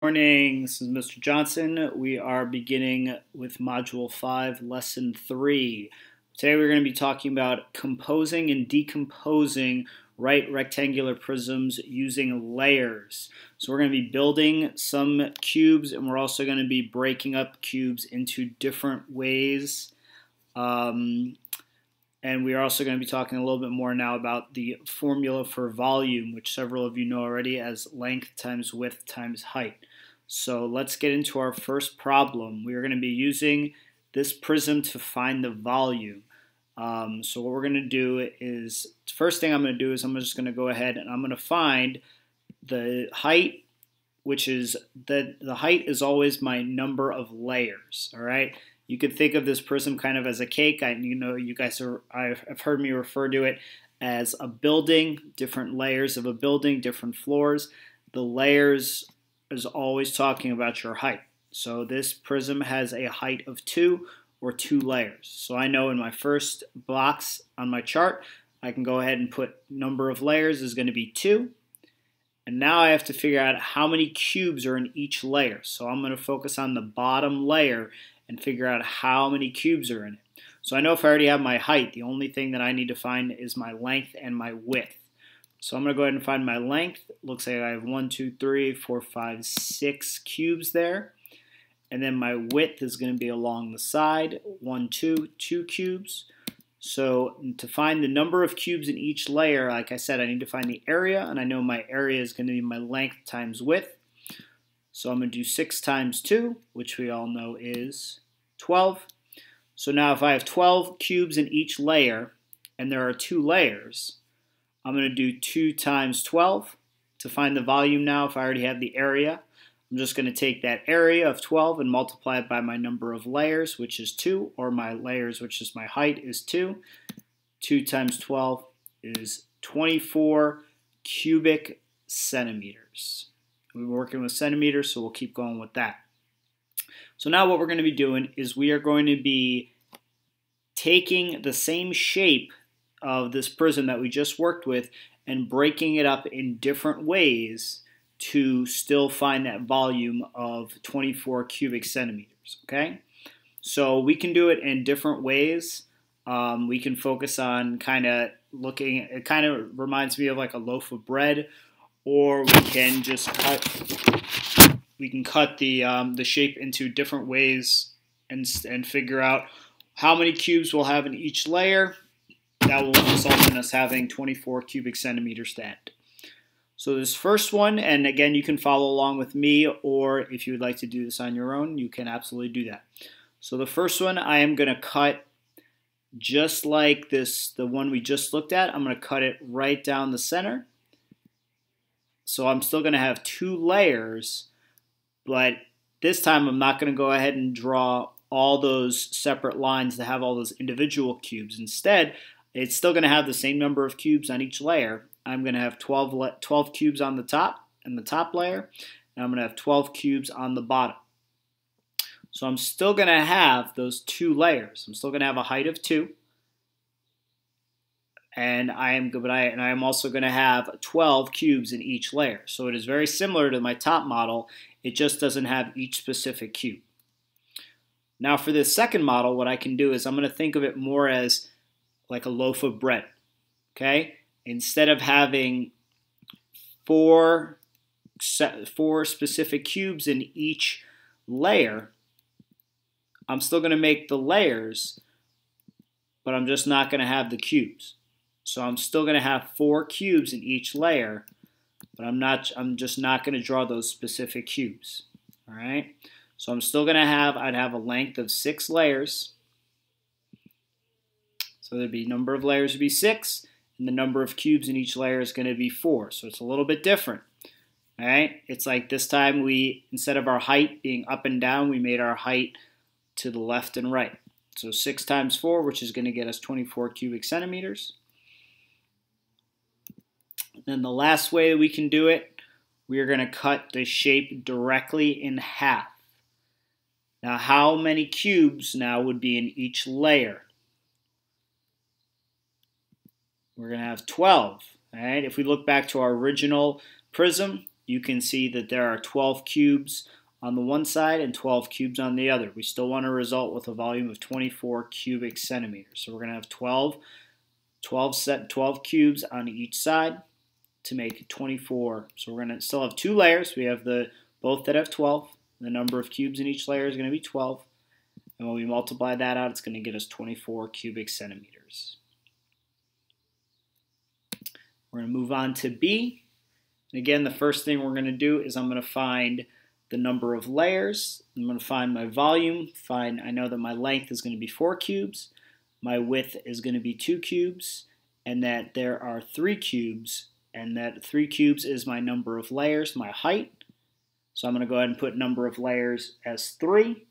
Morning, this is Mr. Johnson. We are beginning with Module 5, Lesson 3. Today we're going to be talking about composing and decomposing right rectangular prisms using layers. So we're going to be building some cubes and we're also going to be breaking up cubes into different ways. Um, and we are also going to be talking a little bit more now about the formula for volume, which several of you know already as length times width times height. So let's get into our first problem. We are going to be using this prism to find the volume. Um, so what we're going to do is, first thing I'm going to do is I'm just going to go ahead and I'm going to find the height, which is, the, the height is always my number of layers, all right? You could think of this prism kind of as a cake. I, you know, you guys are, I've heard me refer to it as a building, different layers of a building, different floors. The layers is always talking about your height. So this prism has a height of 2 or 2 layers. So I know in my first box on my chart, I can go ahead and put number of layers is going to be 2. And now I have to figure out how many cubes are in each layer. So I'm going to focus on the bottom layer and figure out how many cubes are in it. So I know if I already have my height, the only thing that I need to find is my length and my width. So I'm going to go ahead and find my length. Looks like I have one, two, three, four, five, six cubes there. And then my width is going to be along the side, one, two, two cubes. So to find the number of cubes in each layer, like I said, I need to find the area, and I know my area is going to be my length times width. So I'm going to do 6 times 2, which we all know is 12. So now if I have 12 cubes in each layer, and there are two layers, I'm going to do 2 times 12 to find the volume now if I already have the area. I'm just going to take that area of 12 and multiply it by my number of layers, which is 2, or my layers, which is my height, is 2. 2 times 12 is 24 cubic centimeters. We're working with centimeters, so we'll keep going with that. So now what we're going to be doing is we are going to be taking the same shape of this prism that we just worked with and breaking it up in different ways to still find that volume of 24 cubic centimeters, okay? So we can do it in different ways. Um, we can focus on kind of looking, it kind of reminds me of like a loaf of bread, or we can just cut, we can cut the, um, the shape into different ways and, and figure out how many cubes we'll have in each layer that will result in us having 24 cubic centimeters to end. So this first one, and again, you can follow along with me, or if you would like to do this on your own, you can absolutely do that. So the first one, I am going to cut just like this, the one we just looked at. I'm going to cut it right down the center. So I'm still going to have two layers, but this time I'm not going to go ahead and draw all those separate lines to have all those individual cubes. Instead, it's still going to have the same number of cubes on each layer. I'm going to have 12, 12 cubes on the top and the top layer, and I'm going to have 12 cubes on the bottom. So I'm still going to have those two layers. I'm still going to have a height of 2. And I am but I and I am also going to have 12 cubes in each layer. So it is very similar to my top model. It just doesn't have each specific cube. Now for this second model, what I can do is I'm going to think of it more as like a loaf of bread. Okay? Instead of having four, four specific cubes in each layer, I'm still going to make the layers, but I'm just not going to have the cubes. So I'm still going to have four cubes in each layer, but I'm not I'm just not going to draw those specific cubes. All right? So I'm still going to have I'd have a length of 6 layers so there'd be number of layers would be 6, and the number of cubes in each layer is going to be 4. So it's a little bit different. All right? It's like this time we, instead of our height being up and down, we made our height to the left and right. So 6 times 4, which is going to get us 24 cubic centimeters. Then the last way we can do it, we are going to cut the shape directly in half. Now how many cubes now would be in each layer? We're going to have 12. All right, if we look back to our original prism, you can see that there are 12 cubes on the one side and 12 cubes on the other. We still want a result with a volume of 24 cubic centimeters. So we're going to have 12, 12, set, 12 cubes on each side to make 24. So we're going to still have two layers. We have the both that have 12. The number of cubes in each layer is going to be 12. And when we multiply that out, it's going to get us 24 cubic centimeters. We're going to move on to B. And again, the first thing we're going to do is I'm going to find the number of layers. I'm going to find my volume. Find I know that my length is going to be 4 cubes. My width is going to be 2 cubes. And that there are 3 cubes. And that 3 cubes is my number of layers, my height. So I'm going to go ahead and put number of layers as 3.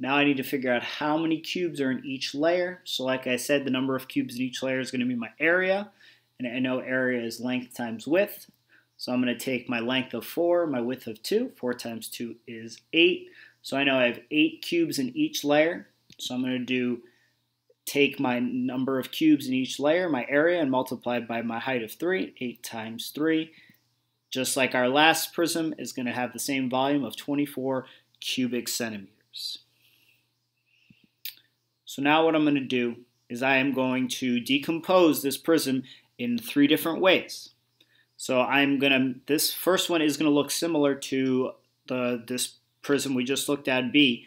Now I need to figure out how many cubes are in each layer. So like I said, the number of cubes in each layer is going to be my area. And I know area is length times width. So I'm going to take my length of 4, my width of 2. 4 times 2 is 8. So I know I have 8 cubes in each layer. So I'm going to do take my number of cubes in each layer, my area, and multiply by my height of 3. 8 times 3. Just like our last prism is going to have the same volume of 24 cubic centimeters. So now what I'm going to do is I am going to decompose this prism in three different ways. So I'm gonna, this first one is gonna look similar to the this prism we just looked at B,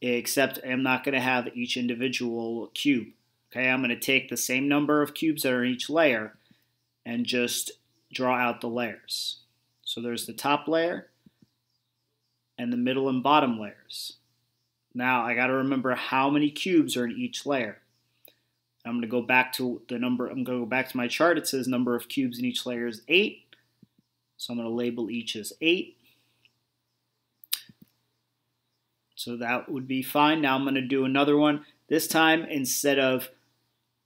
except I'm not gonna have each individual cube. Okay, I'm gonna take the same number of cubes that are in each layer and just draw out the layers. So there's the top layer and the middle and bottom layers. Now I gotta remember how many cubes are in each layer. I'm going to go back to the number, I'm going to go back to my chart. It says number of cubes in each layer is 8. So I'm going to label each as 8. So that would be fine. Now I'm going to do another one. This time, instead of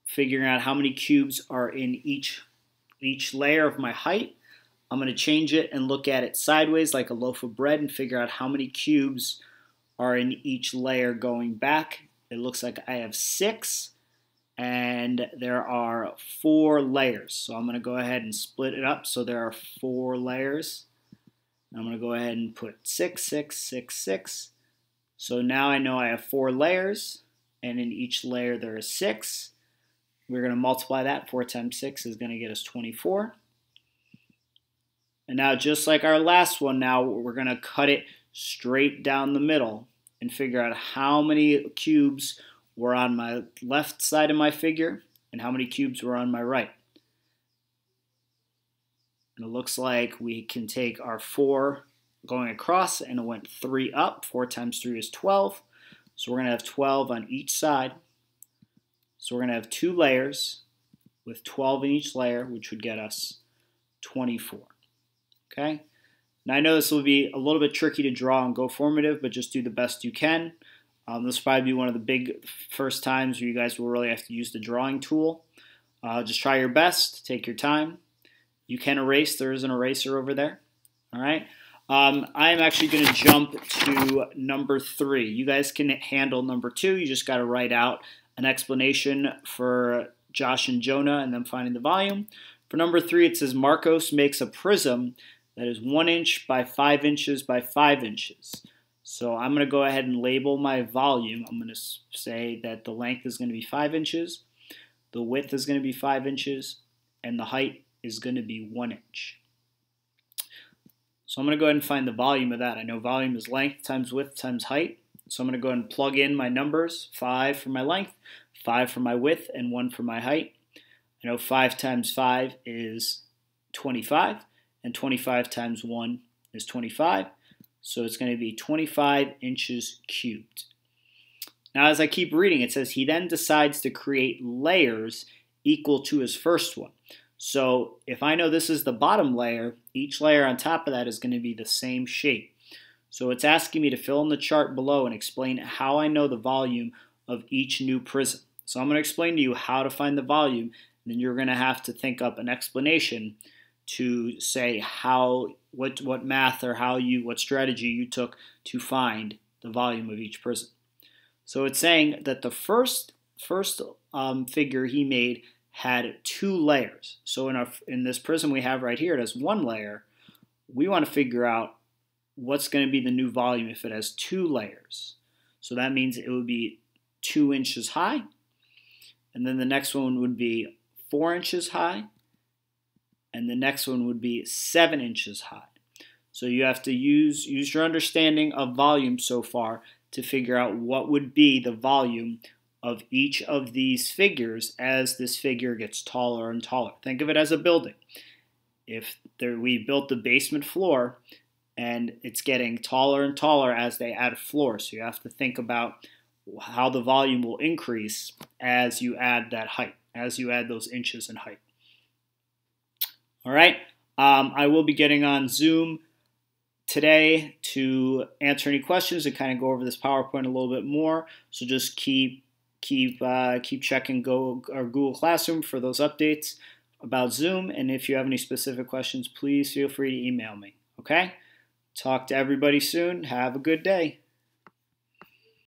figuring out how many cubes are in each, each layer of my height, I'm going to change it and look at it sideways like a loaf of bread and figure out how many cubes are in each layer going back. It looks like I have six and there are four layers. So I'm going to go ahead and split it up so there are four layers. I'm going to go ahead and put six, six, six, six. So now I know I have four layers, and in each layer there is six. We're going to multiply that. 4 times 6 is going to get us 24. And now just like our last one, now we're going to cut it straight down the middle and figure out how many cubes were on my left side of my figure and how many cubes were on my right. And it looks like we can take our 4 going across and it went 3 up. 4 times 3 is 12. So we're going to have 12 on each side. So we're going to have two layers with 12 in each layer, which would get us 24. Okay? Now I know this will be a little bit tricky to draw and go formative, but just do the best you can. Um, this will probably be one of the big first times where you guys will really have to use the drawing tool. Uh, just try your best, take your time. You can erase, there is an eraser over there. All right. Um, I'm actually going to jump to number three. You guys can handle number two. You just got to write out an explanation for Josh and Jonah and then finding the volume. For number three, it says Marcos makes a prism that is one inch by five inches by five inches. So I'm going to go ahead and label my volume. I'm going to say that the length is going to be 5 inches, the width is going to be 5 inches, and the height is going to be 1 inch. So I'm going to go ahead and find the volume of that. I know volume is length times width times height. So I'm going to go ahead and plug in my numbers, 5 for my length, 5 for my width, and 1 for my height. I know 5 times 5 is 25, and 25 times 1 is 25. So it's going to be 25 inches cubed. Now, as I keep reading, it says he then decides to create layers equal to his first one. So if I know this is the bottom layer, each layer on top of that is going to be the same shape. So it's asking me to fill in the chart below and explain how I know the volume of each new prism. So I'm going to explain to you how to find the volume, and then you're going to have to think up an explanation to say how what what math or how you what strategy you took to find the volume of each prism. So it's saying that the first first um, figure he made had two layers. So in our in this prism we have right here, it has one layer, we want to figure out what's going to be the new volume if it has two layers. So that means it would be two inches high. And then the next one would be four inches high. And the next one would be seven inches high. So you have to use, use your understanding of volume so far to figure out what would be the volume of each of these figures as this figure gets taller and taller. Think of it as a building. If there, we built the basement floor and it's getting taller and taller as they add a floor, so you have to think about how the volume will increase as you add that height, as you add those inches in height. All right, um, I will be getting on Zoom today to answer any questions and kind of go over this PowerPoint a little bit more. So just keep keep uh, keep checking Go or Google Classroom for those updates about Zoom. And if you have any specific questions, please feel free to email me. Okay. Talk to everybody soon. Have a good day.